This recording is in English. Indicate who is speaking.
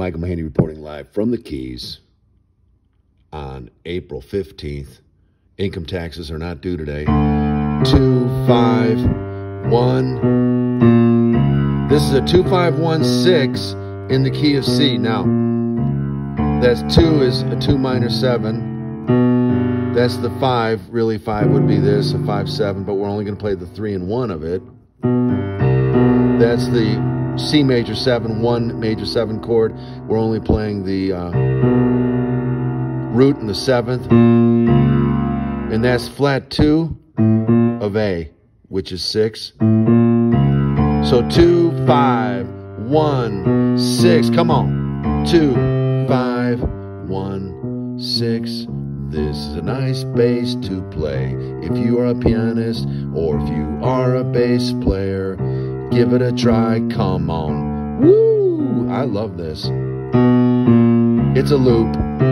Speaker 1: Michael Mahany reporting live from the Keys on April 15th. Income taxes are not due today. Two, five, one. This is a 2516 in the key of C. Now, that's two is a two minor seven. That's the five. Really, five would be this, a five, seven, but we're only going to play the three and one of it. That's the C major seven, one major seven chord. We're only playing the uh, root in the seventh. And that's flat two of A, which is six. So two, five, one, six. Come on. Two, five, one, six. This is a nice bass to play. If you are a pianist or if you are a bass player, Give it a try, come on. Woo! I love this. It's a loop.